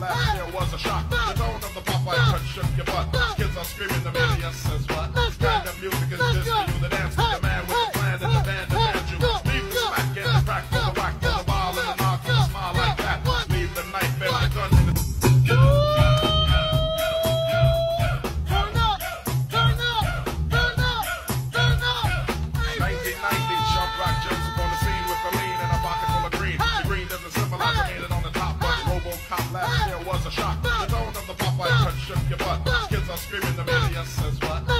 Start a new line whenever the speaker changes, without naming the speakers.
was a shock. The tone of the Popeye cut shook your butt. Kids are screaming, the media says what? Kind of music is this for you? The dance with the man with the plan and the band demand you. Leave the smack and the crack for the whack for the ball and the knock and the smile like that. Leave the knife and the gun in the
Turn up, turn up, turn up, turn up.
1990, Rock Jones on the scene with the lean and a pocket full of green. The green doesn't symbolize the on the top, but Robocop last year was a shock. The tone of the Popeye cut shook your butt. Kids are screaming, the media says what?